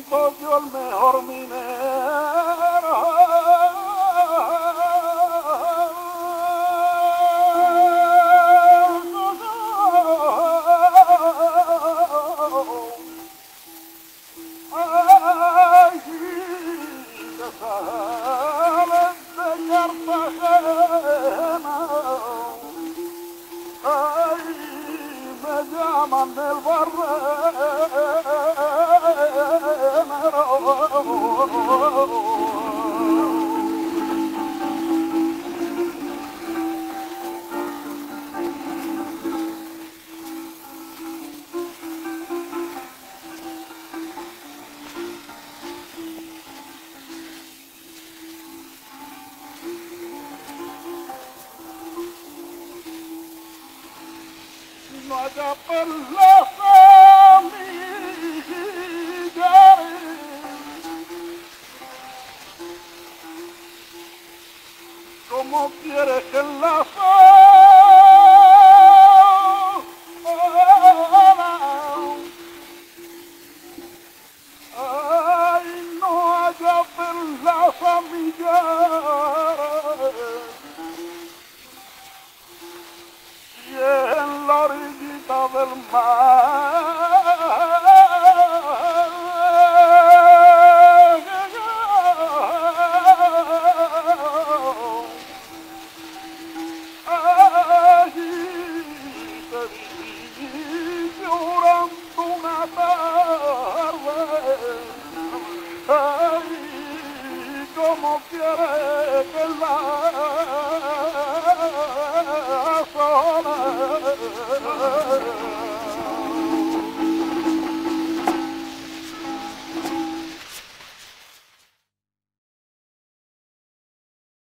Siento yo el mejor minero. Ay, que sales de Cartagena. Ay, me llaman del barrenero. Como quieres que la Oh,